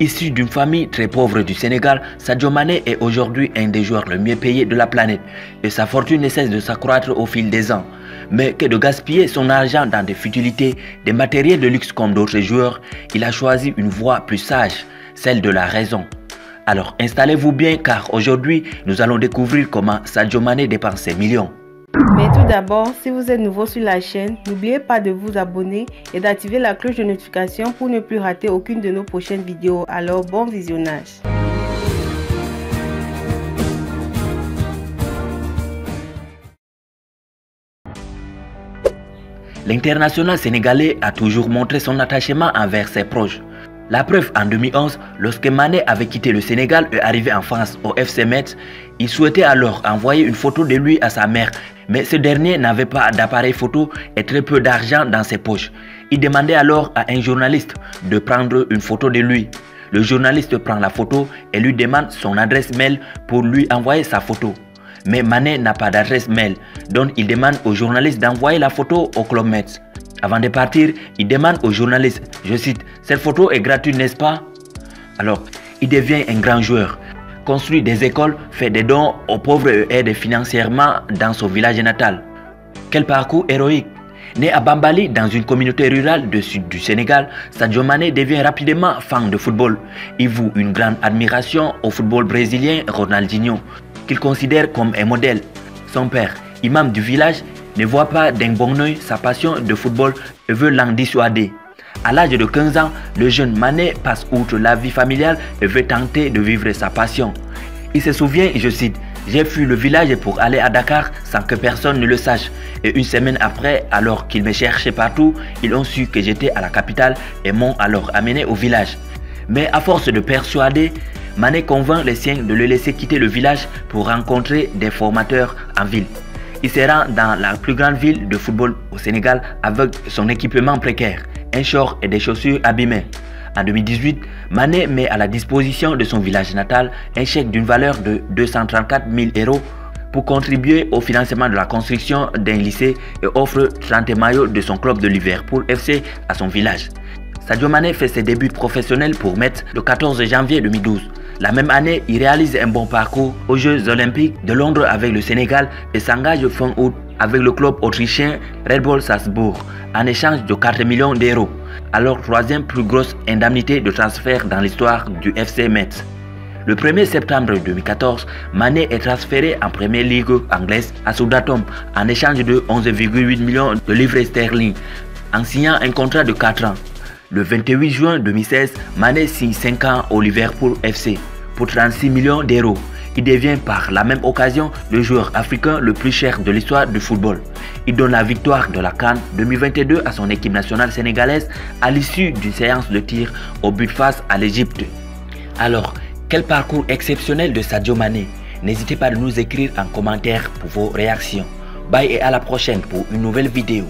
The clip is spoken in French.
Issu d'une famille très pauvre du Sénégal, Sadio Mané est aujourd'hui un des joueurs le mieux payés de la planète et sa fortune ne cesse de s'accroître au fil des ans. Mais que de gaspiller son argent dans des futilités, des matériels de luxe comme d'autres joueurs, il a choisi une voie plus sage, celle de la raison. Alors installez-vous bien car aujourd'hui, nous allons découvrir comment Sadio Mané dépense ses millions. Tout d'abord, si vous êtes nouveau sur la chaîne, n'oubliez pas de vous abonner et d'activer la cloche de notification pour ne plus rater aucune de nos prochaines vidéos. Alors bon visionnage. L'international sénégalais a toujours montré son attachement envers ses proches. La preuve en 2011, lorsque Mané avait quitté le Sénégal et arrivé en France au FC Metz, il souhaitait alors envoyer une photo de lui à sa mère, mais ce dernier n'avait pas d'appareil photo et très peu d'argent dans ses poches. Il demandait alors à un journaliste de prendre une photo de lui. Le journaliste prend la photo et lui demande son adresse mail pour lui envoyer sa photo. Mais Mané n'a pas d'adresse mail, donc il demande au journaliste d'envoyer la photo au Club Metz. Avant de partir, il demande au journaliste, je cite, cette photo est gratuite, n'est-ce pas? Alors, il devient un grand joueur, construit des écoles, fait des dons aux pauvres et aide financièrement dans son village natal. Quel parcours héroïque Né à Bambali, dans une communauté rurale du sud du Sénégal, Sadio Mané devient rapidement fan de football. Il voue une grande admiration au football brésilien Ronaldinho, qu'il considère comme un modèle. Son père, imam du village, ne voit pas d'un bon oeil sa passion de football et veut l'en dissuader. À l'âge de 15 ans, le jeune Mané passe outre la vie familiale et veut tenter de vivre sa passion. Il se souvient, je cite, j'ai fui le village pour aller à Dakar sans que personne ne le sache. Et une semaine après, alors qu'ils me cherchaient partout, ils ont su que j'étais à la capitale et m'ont alors amené au village. Mais à force de persuader, Mané convainc les siens de le laisser quitter le village pour rencontrer des formateurs en ville. Il se rend dans la plus grande ville de football au Sénégal avec son équipement précaire, un short et des chaussures abîmées. En 2018, Mané met à la disposition de son village natal un chèque d'une valeur de 234 000 euros pour contribuer au financement de la construction d'un lycée et offre 30 maillots de son club de Liverpool FC à son village. Sadio Mané fait ses débuts professionnels pour Metz le 14 janvier 2012. La même année, il réalise un bon parcours aux Jeux Olympiques de Londres avec le Sénégal et s'engage fin août avec le club autrichien Red Bull Salzbourg en échange de 4 millions d'euros, alors troisième plus grosse indemnité de transfert dans l'histoire du FC Metz. Le 1er septembre 2014, Mané est transféré en Première Ligue anglaise à Soudatom en échange de 11,8 millions de livres sterling en signant un contrat de 4 ans. Le 28 juin 2016, Mané signe 5 ans au Liverpool FC pour 36 millions d'euros. Il devient par la même occasion le joueur africain le plus cher de l'histoire du football. Il donne la victoire de la Cannes 2022 à son équipe nationale sénégalaise à l'issue d'une séance de tir au but face à l'Égypte. Alors, quel parcours exceptionnel de Sadio Mané N'hésitez pas à nous écrire en commentaire pour vos réactions. Bye et à la prochaine pour une nouvelle vidéo.